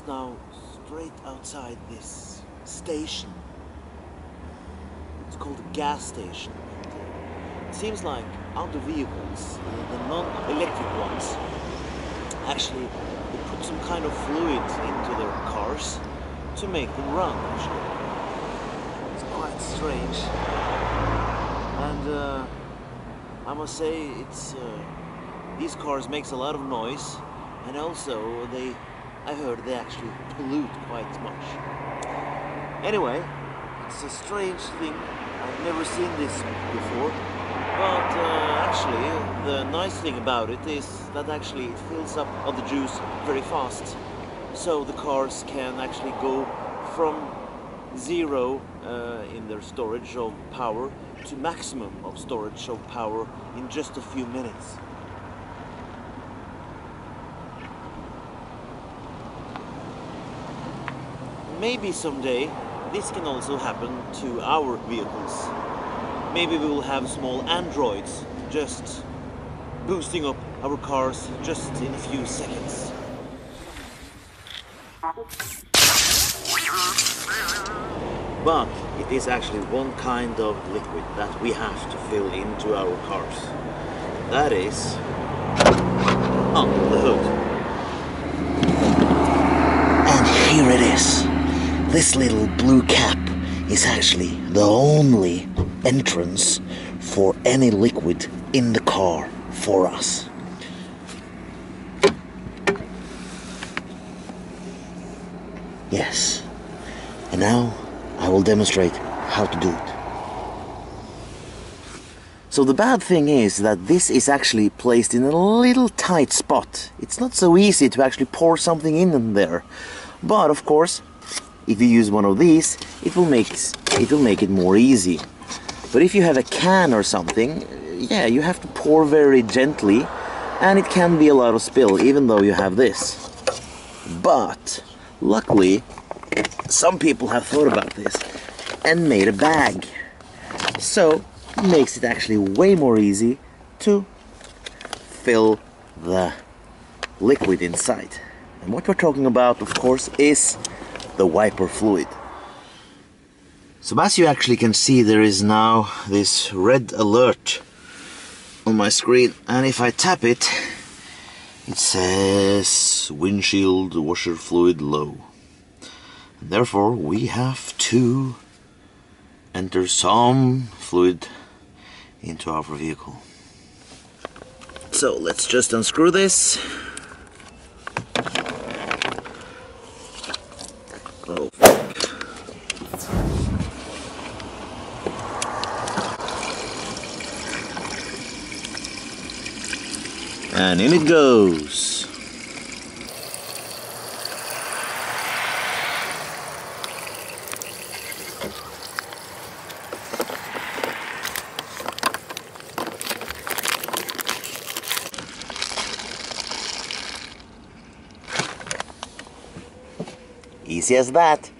just now straight outside this station. It's called a gas station. It seems like other vehicles, the non-electric ones, actually they put some kind of fluid into their cars to make them run. Actually, it's quite strange, and uh, I must say it's uh, these cars makes a lot of noise, and also they, I heard they actually pollute quite much. Anyway, it's a strange thing. I've never seen this before. But uh, actually, the nice thing about it is that actually it fills up on the juice very fast. So the cars can actually go from zero uh, in their storage of power to maximum of storage of power in just a few minutes. Maybe someday this can also happen to our vehicles. Maybe we will have small androids just boosting up our cars just in a few seconds. But it is actually one kind of liquid that we have to fill into our cars. That is on the hood. And here it is. This little blue cap is actually the only entrance for any liquid in the car for us. Yes. And now I will demonstrate how to do it. So the bad thing is that this is actually placed in a little tight spot. It's not so easy to actually pour something in there. But of course, if you use one of these, it will make it will make it more easy. But if you have a can or something, yeah, you have to pour very gently and it can be a lot of spill even though you have this. But luckily, some people have thought about this and made a bag. So, makes it actually way more easy to fill the liquid inside. And what we're talking about, of course, is the wiper fluid. So as you actually can see, there is now this red alert on my screen, and if I tap it, it says windshield washer fluid low. And therefore, we have to enter some fluid into our vehicle. So let's just unscrew this. And in it goes. Easy as that.